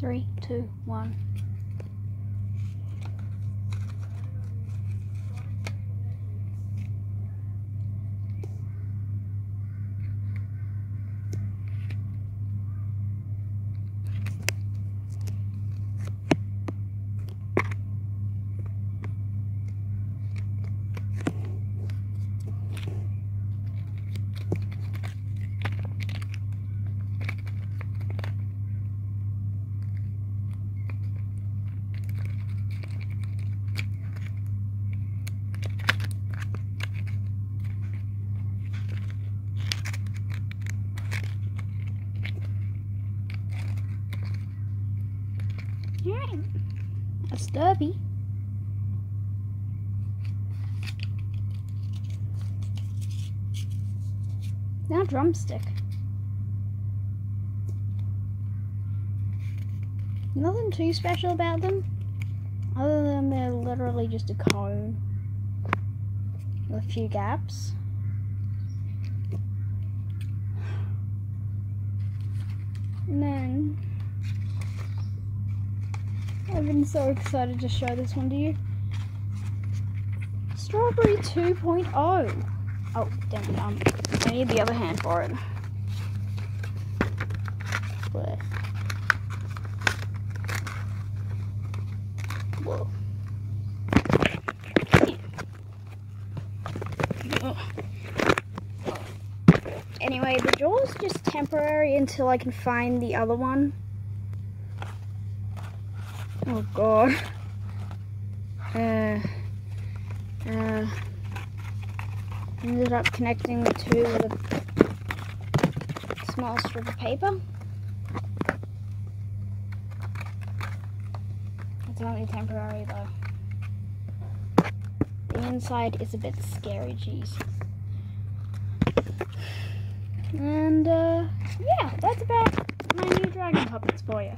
Three, two, one. That's Derby. Now drumstick. Nothing too special about them. Other than they're literally just a cone. With a few gaps. And then I've been so excited to show this one to you. Strawberry 2.0. Oh, damn it, um, I need the other hand for it. Where? Whoa. Anyway, the jaw's just temporary until I can find the other one. Oh god. Uh, uh, ended up connecting the two with a small strip of paper. It's only temporary though. The inside is a bit scary, jeez. And uh, yeah, that's about my new dragon puppets for you.